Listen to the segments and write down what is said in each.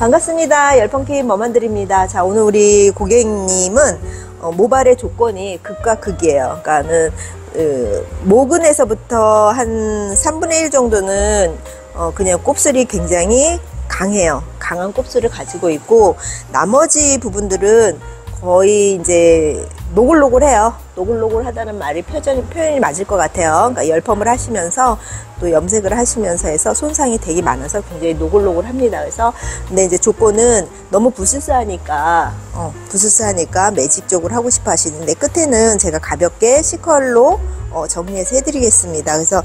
반갑습니다. 열펑킴 머만들입니다. 자, 오늘 우리 고객님은 어, 모발의 조건이 극과 극이에요. 그러니까는 그, 모근에서부터 한 3분의 1 정도는 어, 그냥 곱슬이 굉장히 강해요. 강한 곱슬을 가지고 있고 나머지 부분들은 거의 이제 노골노골해요. 노골노골하다는 말이 표현이, 표현이 맞을 것 같아요. 그러니까 열펌을 하시면서 또 염색을 하시면서 해서 손상이 되게 많아서 굉장히 노골노골합니다. 그래서 근데 이제 조건은 너무 부스스하니까 어, 부스스하니까 매직적으로 하고 싶어 하시는데 끝에는 제가 가볍게 C컬로 어, 정리해서 해드리겠습니다. 그래서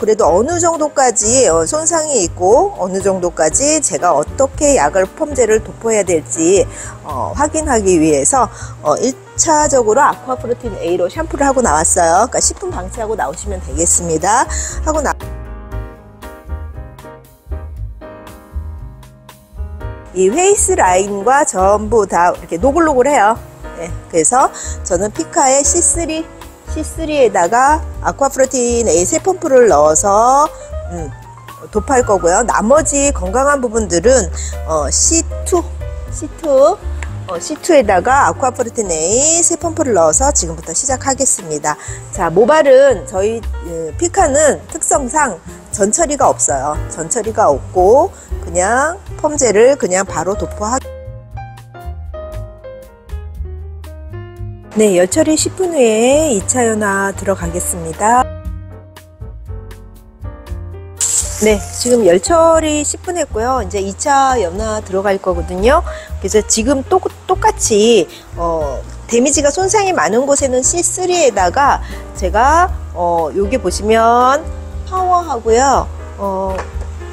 그래도 어느 정도까지 어, 손상이 있고 어느 정도까지 제가 어떻게 약을 펌제를 도포해야 될지 어, 확인하기 위해서 어, 1차적으로 아쿠아프로틴 A로 샴푸를 하고 나왔어요. 그러니까 10분 방치하고 나오시면 되겠습니다. 하고 나 이 face line과 전부 다 이렇게 노글노글해요. 네, 그래서 저는 피카의 C3 C3에다가 아쿠아프로틴 A 세 펌프를 넣어서 음, 도포할 거고요. 나머지 건강한 부분들은 어, C2 C2 어, C2에다가 아쿠아프로틴 A 세 펌프를 넣어서 지금부터 시작하겠습니다. 자, 모발은 저희 음, 피카는 특성상 전처리가 없어요. 전처리가 없고 그냥 펌제를 그냥 바로 도포하 네, 열처리 10분 후에 2차 연화 들어가겠습니다. 네, 지금 열처리 10분 했고요. 이제 2차 연화 들어갈 거거든요. 그래서 지금 또, 똑같이, 어, 데미지가 손상이 많은 곳에는 C3에다가 제가, 어, 여기 보시면 파워하고요. 어,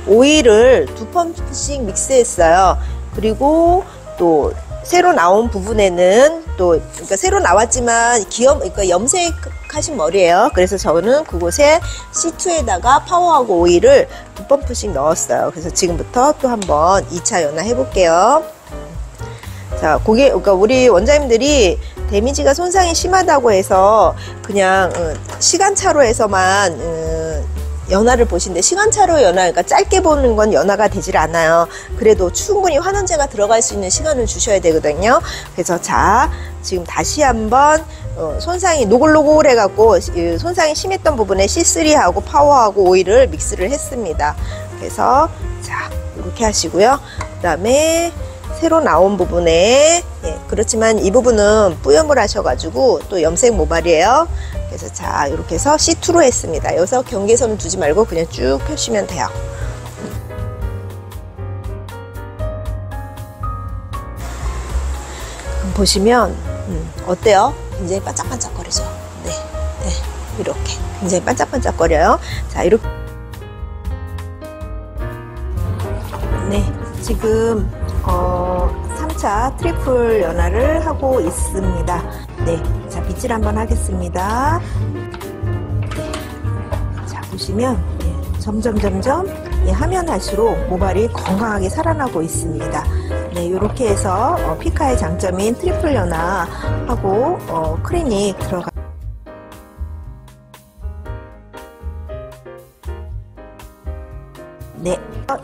오일을 두 펌씩 믹스했어요. 그리고 또 새로 나온 부분에는 또 그러니까 새로 나왔지만 기염 그러니까 염색하신 머리예요. 그래서 저는 그곳에 C2에다가 파워하고 오일을 두 펌프씩 넣었어요. 그래서 지금부터 또 한번 2차 연화 해 볼게요. 자, 고객 그러니까 우리 원장님들이 데미지가 손상이 심하다고 해서 그냥 어, 시간차로 해서만 어, 연화를 보신데 시간차로 연화, 그러니까 짧게 보는 건 연화가 되질 않아요. 그래도 충분히 환원제가 들어갈 수 있는 시간을 주셔야 되거든요. 그래서 자, 지금 다시 한번 어, 손상이 노골노골 해 갖고 손상이 심했던 부분에 C3하고 파워하고 오일을 믹스를 했습니다. 그래서 자, 이렇게 하시고요. 그 다음에 새로 나온 부분에 예, 그렇지만 이 부분은 뿌염을 하셔가지고 또 염색 모발이에요. 그래서 자 이렇게 해서 C2로 했습니다. 여기서 경계선 두지 말고 그냥 쭉 펴시면 돼요. 보시면 음, 어때요? 굉장히 반짝반짝거리죠. 네, 네, 이렇게 굉장히 반짝반짝거려요. 자 이렇게 네, 지금 어, 3차 triple 연화를 하고 있습니다. 네, 자 빗질 한번 하겠습니다. 네, 자 보시면 네, 점점 점점 예, 하면 할수록 모발이 건강하게 살아나고 있습니다. 네, 이렇게 해서 어, 피카의 장점인 triple 연화하고 어, 클리닉 들어가.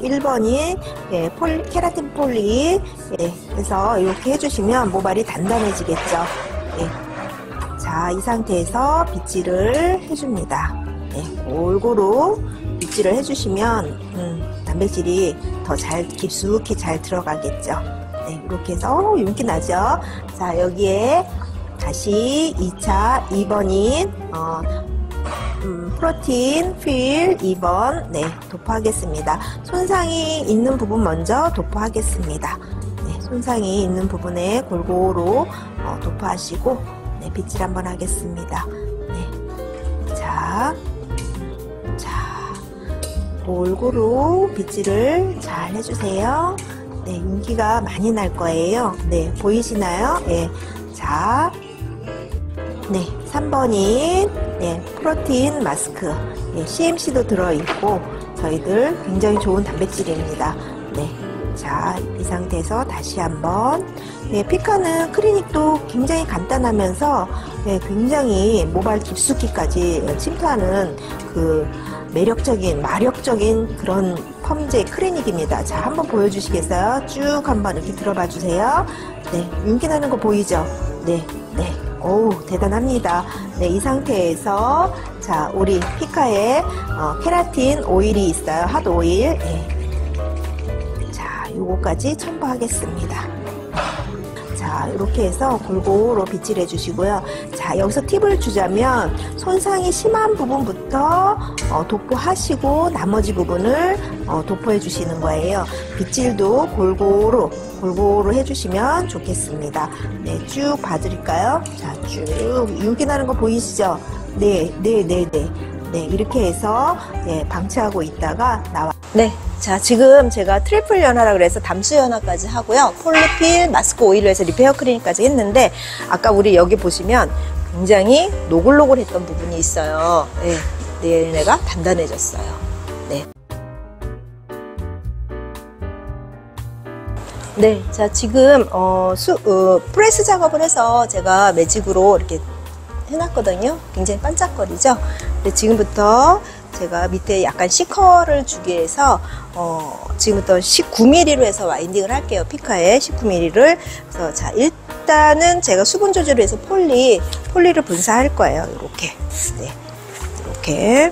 1번이 예, 폴, 케라틴 폴리 예, 그래서 이렇게 해주시면 모발이 단단해지겠죠. 예. 자, 이 상태에서 빗질을 해줍니다. 예, 골고루 빗질을 해주시면 음, 단백질이 더 잘 깊숙이 잘 들어가겠죠. 네, 이렇게 해서 오, 윤기 나죠. 자, 여기에 다시 2차 2번인 어, 음, 프로틴 필 2번 네 도포하겠습니다. 손상이 있는 부분 먼저 도포하겠습니다. 네, 손상이 있는 부분에 골고루 어, 도포하시고 네, 빗질 한번 하겠습니다. 네, 자, 자 골고루 빗질을 잘 해주세요. 네, 윤기가 많이 날 거예요. 네, 보이시나요? 네, 자, 네, 3번인 네, 프로틴 마스크 네, CMC도 들어있고 저희들 굉장히 좋은 단백질입니다. 네, 자, 이 상태에서 다시 한번 네, 피카는 클리닉도 굉장히 간단하면서 네, 굉장히 모발 깊숙이까지 침투하는 그 매력적인, 마력적인 그런 펌제 크리닉입니다. 자, 한번 보여주시겠어요? 쭉 한번 이렇게 들어봐 주세요. 네, 윤기 나는 거 보이죠? 네, 네. 오, 대단합니다. 네, 이 상태에서 자, 우리 피카에 어, 케라틴 오일이 있어요. 핫 오일. 네. 자, 요거까지 첨부하겠습니다. 자, 이렇게 해서 골고루 빗질 해주시고요. 자, 여기서 팁을 주자면 손상이 심한 부분부터 어, 도포하시고 나머지 부분을 어, 도포해 주시는 거예요. 빗질도 골고루 골고루 해주시면 좋겠습니다. 네, 쭉 봐드릴까요? 자, 쭉 윤기 나는 거 보이시죠? 네, 네, 네, 네. 네, 이렇게 해서 네, 방치하고 있다가 나와. 네. 자, 지금 제가 트리플 연화라 그래서 담수 연화까지 하고요. 폴리필, 마스크 오일로 해서 repair clinic까지 했는데 아까 우리 여기 보시면 굉장히 노글노글했던 부분이 있어요. 네. 얘네가 단단해졌어요. 네. 네, 자 지금 어, 수, 어, 프레스 작업을 해서 제가 매직으로 이렇게 해놨거든요. 굉장히 반짝거리죠. 근데 지금부터 제가 밑에 약간 시커를 주기 위해서 어, 지금부터 19mm로 해서 와인딩을 할게요. 피카에 19mm를. 그래서 자 일단은 제가 수분 조절을 해서 폴리 폴리를 분사할 거예요. 이렇게 네, 이렇게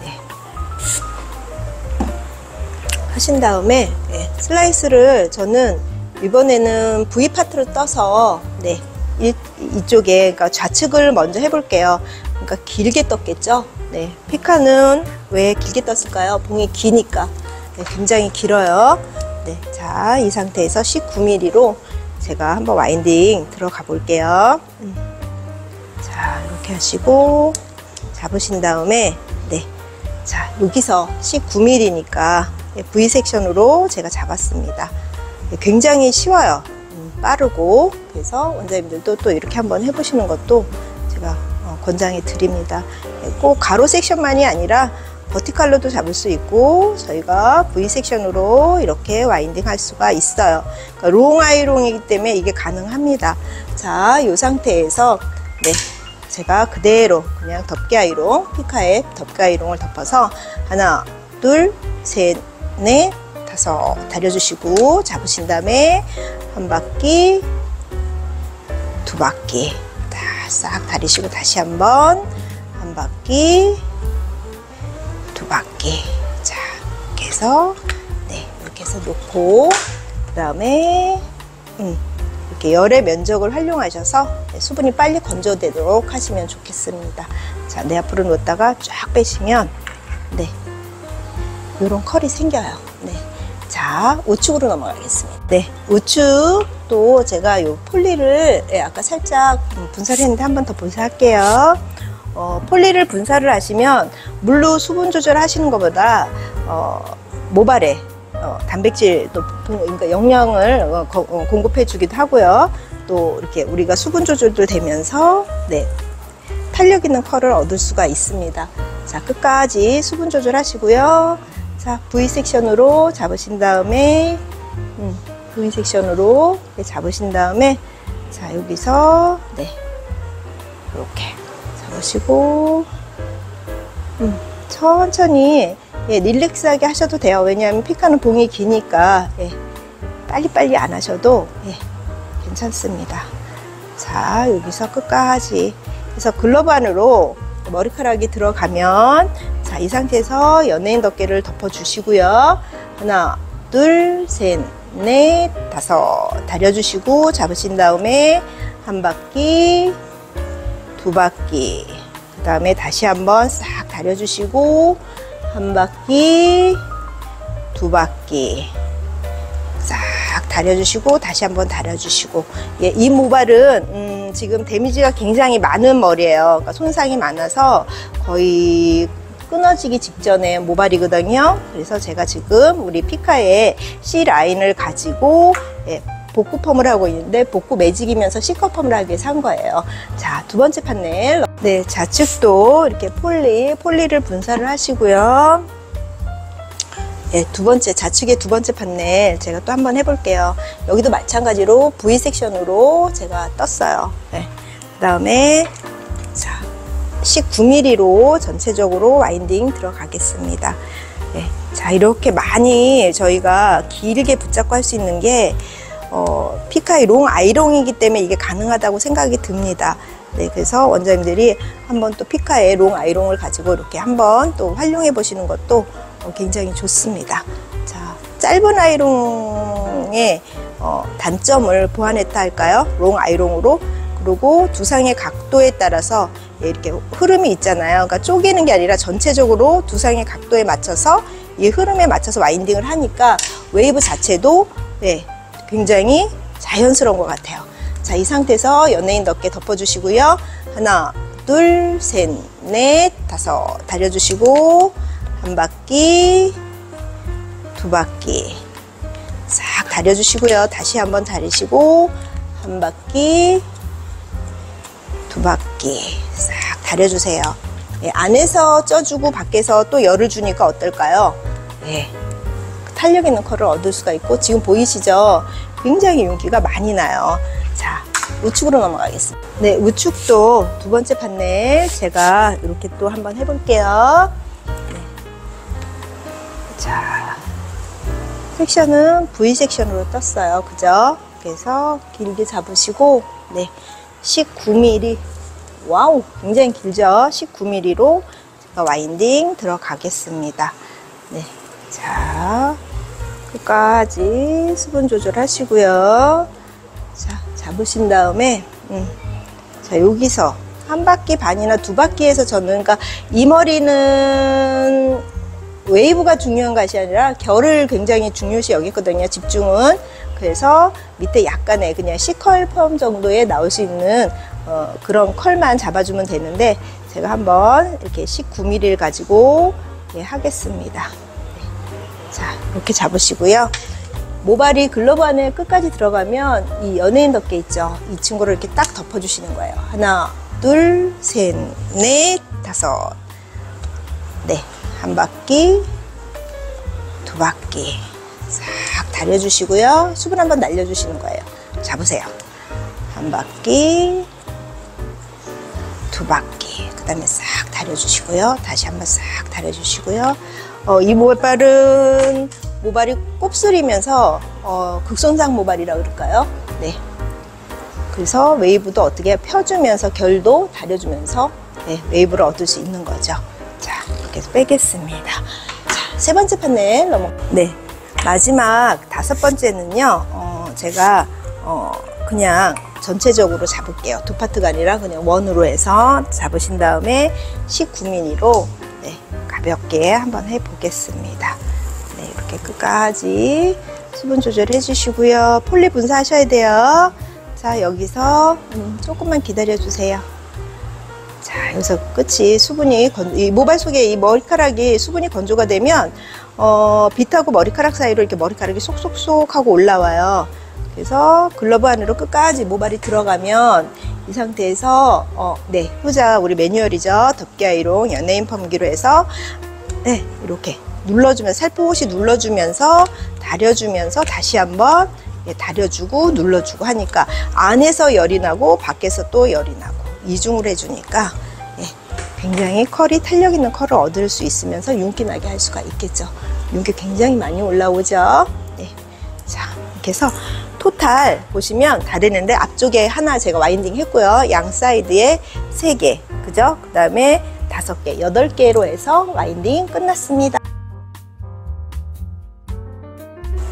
네. 하신 다음에 네, 슬라이스를 저는 이번에는 V 파트로 떠서 네. 이, 이쪽에 그러니까 좌측을 먼저 해볼게요. 그러니까 길게 떴겠죠. 네, 피카는 왜 길게 떴을까요? 봉이 기니까 네, 굉장히 길어요. 네, 자, 이 상태에서 19mm로 제가 한번 와인딩 들어가 볼게요. 음. 자, 이렇게 하시고 잡으신 다음에 네, 자, 여기서 19mm니까 V 섹션으로 제가 잡았습니다. 네, 굉장히 쉬워요. 음, 빠르고 그래서 원장님들도 또 이렇게 한번 해보시는 것도 권장해 드립니다. 네, 꼭 가로 섹션만이 아니라 버티칼로도 잡을 수 있고 저희가 V 섹션으로 이렇게 winding 할 수가 있어요. 그러니까 롱 아이롱이기 때문에 이게 가능합니다. 자, 이 상태에서 네, 제가 그대로 그냥 덮개 아이롱, 피카에 덮개 아이롱을 덮어서 하나, 둘, 셋, 넷, 다섯 다려주시고 잡으신 다음에 한 바퀴, 두 바퀴 다 싹 다리시고 다시 한번 한 바퀴, 두 바퀴. 자, 이렇게 해서 네, 이렇게 해서 놓고 그 다음에 음, 이렇게 열의 면적을 활용하셔서 네, 수분이 빨리 건조되도록 하시면 좋겠습니다. 자, 내 앞으로 놓다가 쫙 빼시면 네, 이런 컬이 생겨요. 네. 자, 우측으로 넘어가겠습니다. 네, 우측 도 제가 요 폴리를 예, 아까 살짝 음, 분사를 했는데 한 번 더 분사할게요. 어, 폴리를 분사를 하시면 물로 수분 조절하시는 것보다 어, 모발에 어, 단백질 높은 그러니까 영양을 어, 거- 어, 공급해주기도 하고요. 또 이렇게 우리가 수분 조절도 되면서 네, 탄력 있는 컬을 얻을 수가 있습니다. 자, 끝까지 수분 조절하시고요. 자, V 섹션으로 잡으신 다음에 음, V 섹션으로 잡으신 다음에 자, 여기서 네. 이렇게 잡으시고 음, 천천히 예, 릴렉스하게 하셔도 돼요. 왜냐하면 피카는 봉이 기니까 예, 빨리빨리 안 하셔도 예, 괜찮습니다. 자, 여기서 끝까지 그래서 글러브 안으로 머리카락이 들어가면 자, 이 상태에서 연예인 덮개를 덮어 주시고요. 하나, 둘, 셋, 넷, 다섯. 다려주시고 잡으신 다음에 한 바퀴, 두 바퀴, 그 다음에 다시 한번 싹 다려주시고 한 바퀴, 두 바퀴, 싹 다려주시고 다시 한번 다려주시고. 예, 이 모발은 음, 지금 데미지가 굉장히 많은 머리예요. 그러니까 손상이 많아서 거의 끊어지기 직전에 모발이거든요. 그래서 제가 지금 우리 피카의 C 라인을 가지고 예, 복구 펌을 하고 있는데 복구 매직이면서 C컵 펌을 하기 위해서 한 거예요. 자, 두 번째 판넬. 네, 좌측도 이렇게 폴리, 폴리를 분사를 하시고요. 네, 두 번째 좌측의 두 번째 판넬 제가 또 한번 해볼게요. 여기도 마찬가지로 V 섹션으로 제가 떴어요. 네. 그 다음에 자 19mm로 전체적으로 winding 들어가겠습니다. 네. 자, 이렇게 많이 저희가 길게 붙잡고 할 수 있는 게, 어, 피카의 롱 아이롱이기 때문에 이게 가능하다고 생각이 듭니다. 네, 그래서 원장님들이 한번 또 피카의 롱 아이롱을 가지고 이렇게 한번 또 활용해 보시는 것도 어, 굉장히 좋습니다. 자, 짧은 아이롱의 어, 단점을 보완했다 할까요? 롱 아이롱으로. 그리고 두상의 각도에 따라서 이렇게 흐름이 있잖아요. 그러니까 쪼개는 게 아니라 전체적으로 두상의 각도에 맞춰서 이 흐름에 맞춰서 winding을 하니까 웨이브 자체도 네, 굉장히 자연스러운 것 같아요. 자, 이 상태에서 연예인 덮개 덮어주시고요. 하나, 둘, 셋, 넷, 다섯. 다려주시고, 한 바퀴, 두 바퀴. 싹 다려주시고요. 다시 한번 다리시고, 한 바퀴, 두 바퀴. 싹 다려주세요. 예, 안에서 쪄주고 밖에서 또 열을 주니까 어떨까요? 예, 탄력 있는 컬을 얻을 수가 있고, 지금 보이시죠? 굉장히 윤기가 많이 나요. 자, 우측으로 넘어가겠습니다. 네, 우측도 두 번째 판넬 제가 이렇게 또 한번 해볼게요. 네. 자, 섹션은 V 섹션으로 떴어요. 그죠? 그래서 길게 잡으시고, 네, 19mm. wow, 굉장히 길죠? 19mm로 제가 winding 들어가겠습니다. 네, 자, 끝까지 수분 조절하시고요. 자, 잡으신 다음에, 음, 자, 여기서 한 바퀴 반이나 두 바퀴에서 저는, 그러니까 이 머리는 웨이브가 중요한 것이 아니라 결을 굉장히 중요시 여겼거든요. 집중은. 그래서 밑에 약간의 그냥 C컬 펌 정도에 나올 수 있는 어, 그런 컬만 잡아주면 되는데 제가 한번 이렇게 19mm를 가지고 예, 하겠습니다. 자, 이렇게 잡으시고요. 모발이 글러브 안에 끝까지 들어가면 이 연예인 덮개 있죠. 이 친구를 이렇게 딱 덮어주시는 거예요. 하나, 둘, 셋, 넷, 다섯. 네, 한 바퀴, 두 바퀴. 싹 다려주시고요. 수분 한번 날려주시는 거예요. 잡으세요. 한 바퀴, 두 바퀴. 그 다음에 싹 다려주시고요. 다시 한번 싹 다려주시고요. 어, 이 모발은 모발이 곱슬이면서 어, 극손상 모발이라 그럴까요? 네. 그래서 웨이브도 어떻게 펴주면서 결도 다려주면서 네, 웨이브를 얻을 수 있는 거죠. 자, 이렇게 빼겠습니다. 자, 세 번째 판넬 넘어. 네. 마지막 다섯 번째는요, 어, 제가, 어, 그냥 전체적으로 잡을게요. 두 파트가 아니라 그냥 원으로 해서 잡으신 다음에 19mm로 네, 가볍게 한번 해보겠습니다. 네, 이렇게 끝까지 수분 조절해 주시고요. 폴리 분사하셔야 돼요. 자, 여기서 음, 조금만 기다려 주세요. 자, 여기서 끝이 수분이 건, 이 모발 속에 이 머리카락이 수분이 건조가 되면 어, 빗하고 머리카락 사이로 이렇게 머리카락이 쏙쏙쏙 하고 올라와요. 그래서 글러브 안으로 끝까지 모발이 들어가면 이 상태에서 어, 네 후자 우리 매뉴얼이죠 덮개 아이롱 연예인 펌기로 해서 네 이렇게 눌러주면서 살포시 눌러주면서 다려주면서 다시 한번 예, 다려주고 눌러주고 하니까 안에서 열이 나고 밖에서 또 열이 나고 이중을 해주니까 예, 굉장히 컬이 탄력 있는 컬을 얻을 수 있으면서 윤기 나게 할 수가 있겠죠. 윤기 굉장히 많이 올라오죠. 네. 자, 이렇게 해서 토탈 보시면 다 되는데 앞쪽에 하나 제가 와인딩 했고요. 양 사이드에 세 개, 그죠? 그 다음에 다섯 개, 여덟 개로 해서 winding 끝났습니다.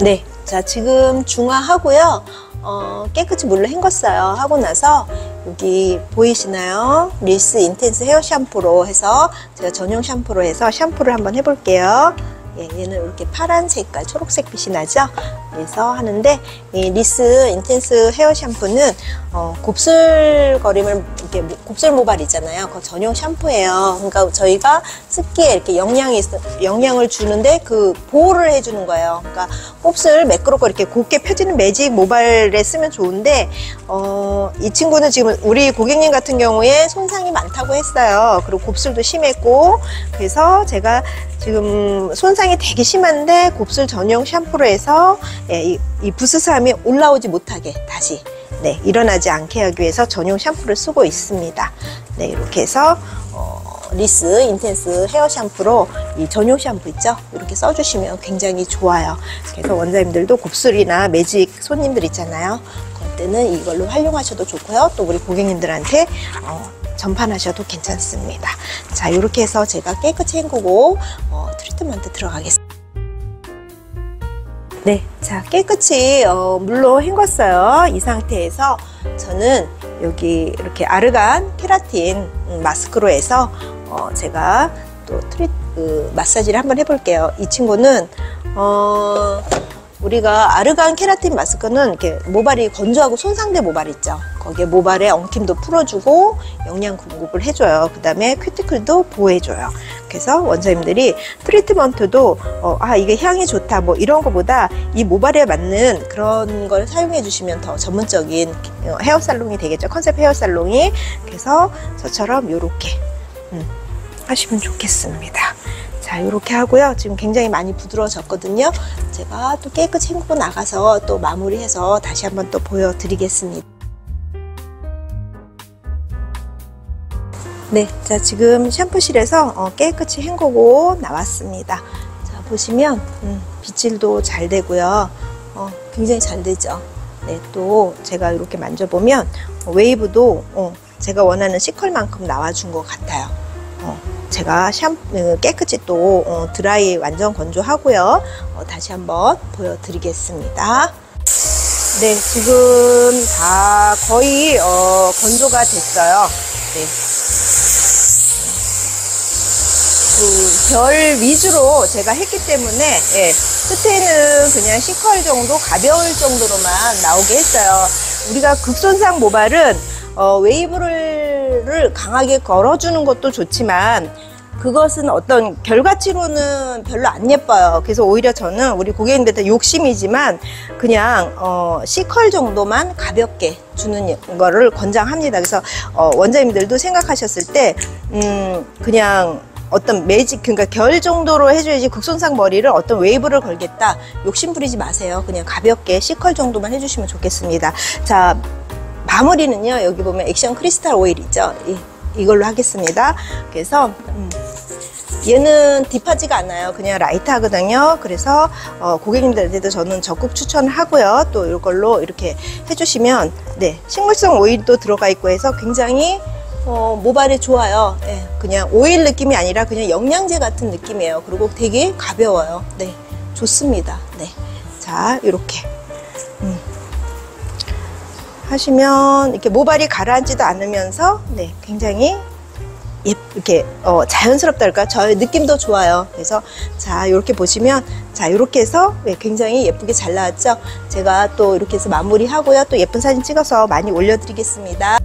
네, 자 지금 중화하고요. 어, 깨끗이 물로 헹궜어요. 하고 나서 여기 보이시나요? 리스 인텐스 헤어 샴푸로 해서 제가 전용 샴푸로 해서 샴푸를 한번 해볼게요. 예, 얘는 이렇게 파란 색깔, 초록색 빛이 나죠? 그래서 하는데 이 리스 인텐스 헤어 샴푸는 어, 곱슬거림을 이렇게 모- 곱슬 모발 있잖아요. 그 전용 샴푸예요. 그러니까 저희가 습기에 이렇게 영양이 있- 영양을 주는데 그 보호를 해주는 거예요. 그러니까 곱슬 매끄럽고 이렇게 곱게 펴지는 매직 모발에 쓰면 좋은데 어, 이 친구는 지금 우리 고객님 같은 경우에 손상이 많다고 했어요. 그리고 곱슬도 심했고 그래서 제가 지금 손상이 되게 심한데 곱슬 전용 샴푸로 해서 예, 이, 이 부스스함이 올라오지 못하게 다시 네, 일어나지 않게 하기 위해서 전용 샴푸를 쓰고 있습니다. 네, 이렇게 해서 어, 리스 인텐스 헤어 샴푸로 이 전용 샴푸 있죠? 이렇게 써주시면 굉장히 좋아요. 그래서 원장님들도 곱슬이나 매직 손님들 있잖아요. 그럴 때는 이걸로 활용하셔도 좋고요. 또 우리 고객님들한테 어, 점판하셔도 괜찮습니다. 자, 이렇게 해서 제가 깨끗이 헹구고 어, 트리트먼트 들어가겠습니다. 네, 자 깨끗이 어, 물로 헹궜어요. 이 상태에서 저는 여기 이렇게 아르간 케라틴 음, 마스크로 해서 어, 제가 또 트리 그, 마사지를 한번 해볼게요. 이 친구는 어, 우리가 아르간 케라틴 마스크는 이렇게 모발이 건조하고 손상된 모발 있죠. 거기에 모발의 엉킴도 풀어주고 영양 공급을 해줘요. 그 다음에 큐티클도 보호해줘요. 그래서 원장님들이 트리트먼트도 어, 아 이게 향이 좋다 뭐 이런 거보다 이 모발에 맞는 그런 걸 사용해 주시면 더 전문적인 어, 헤어 살롱이 되겠죠. 컨셉 헤어 살롱이 그래서 저처럼 요렇게 음, 하시면 좋겠습니다. 자, 이렇게 하고요. 지금 굉장히 많이 부드러워졌거든요. 제가 또 깨끗이 헹구고 나가서 또 마무리해서 다시 한번 또 보여드리겠습니다. 네, 자, 지금 샴푸실에서 어, 깨끗이 헹구고 나왔습니다. 자, 보시면, 음, 빗질도 잘 되고요. 어, 굉장히 잘 되죠. 네, 또 제가 이렇게 만져보면 어, 웨이브도 어, 제가 원하는 시컬만큼 나와준 것 같아요. 어, 제가 샴 어, 깨끗이 또 어, 드라이 완전 건조하고요. 어, 다시 한번 보여드리겠습니다. 네, 지금 다 거의 어, 건조가 됐어요. 네. 그 결 위주로 제가 했기 때문에 예, 끝에는 그냥 C컬 정도 가벼울 정도로만 나오게 했어요. 우리가 극손상 모발은 어, 웨이브를 강하게 걸어주는 것도 좋지만 그것은 어떤 결과치로는 별로 안 예뻐요. 그래서 오히려 저는 우리 고객님들한테 욕심이지만 그냥 어, C컬 정도만 가볍게 주는 거를 권장합니다. 그래서 어, 원장님들도 생각하셨을 때 음, 그냥 어떤 매직 그러니까 결 정도로 해줘야지 극손상 머리를 어떤 웨이브를 걸겠다 욕심 부리지 마세요. 그냥 가볍게 C컬 정도만 해주시면 좋겠습니다. 자 마무리는요 여기 보면 액션 크리스탈 오일 있죠. 이, 이걸로 하겠습니다. 그래서 음, 얘는 deep하지가 않아요. 그냥 light 하거든요. 그래서 어, 고객님들한테도 저는 적극 추천하고요. 또 이걸로 이렇게 해주시면 네 식물성 오일도 들어가 있고 해서 굉장히 어, 모발에 좋아요. 네, 그냥 오일 느낌이 아니라 그냥 영양제 같은 느낌이에요. 그리고 되게 가벼워요. 네, 좋습니다. 네, 자 이렇게 음. 하시면 이렇게 모발이 가라앉지도 않으면서 네, 굉장히 예, 이렇게 어, 자연스럽달까 저의 느낌도 좋아요. 그래서 자 이렇게 보시면 자 이렇게 해서 네, 굉장히 예쁘게 잘 나왔죠. 제가 또 이렇게 해서 마무리하고요. 또 예쁜 사진 찍어서 많이 올려드리겠습니다.